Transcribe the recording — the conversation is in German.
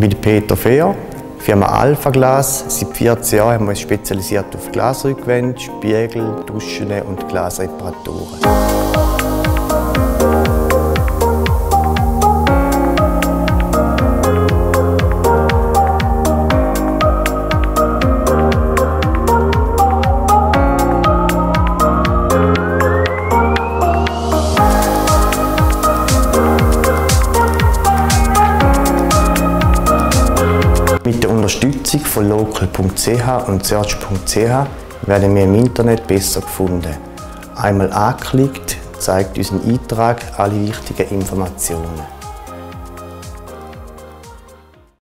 Bin Peter Fehr, Firma Alpha Glas. Seit 14 Jahren haben wir uns spezialisiert auf Glasrückwände, Spiegel, Duschen und Glasreparaturen. Mit der Unterstützung von local.ch und search.ch werden wir im Internet besser gefunden. Einmal angeklickt zeigt unseren Eintrag alle wichtigen Informationen.